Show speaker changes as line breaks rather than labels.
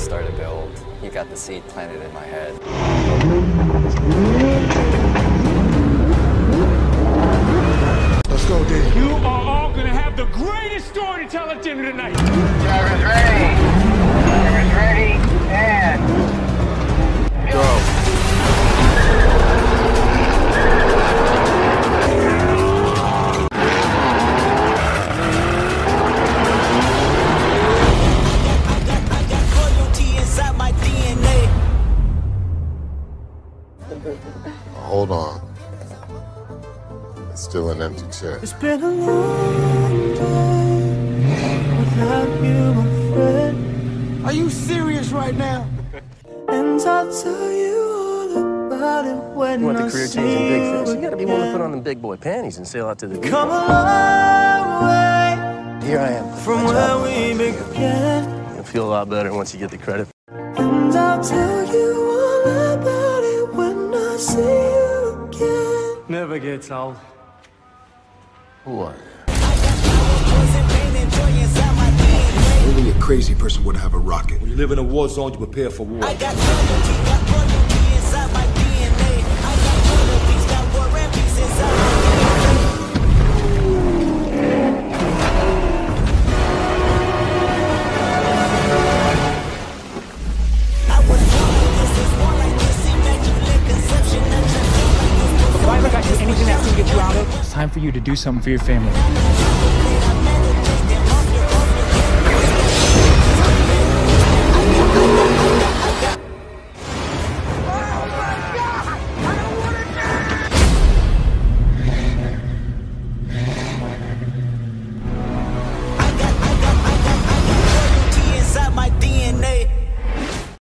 start to build, you got the seed planted in my head.
Let's go, D.
You are all gonna have the greatest story to tell at dinner tonight.
Drivers ready. Drivers ready.
Hold on. It's still an empty chair.
It's been a long day without you, my friend.
Are you serious right now?
And I'll tell you all about it when
You want
I
the career
see
changing big
you
fish? You gotta be willing to put on them big boy panties and sail out to the deep.
Come a way
Here I am.
from where we began.
You'll feel a lot better once you get the credit.
And I'll tell
Never gets old.
Who are you?
Only a crazy person would have a rocket.
When you live in a war zone, you prepare for war.
time for you to do something for your family.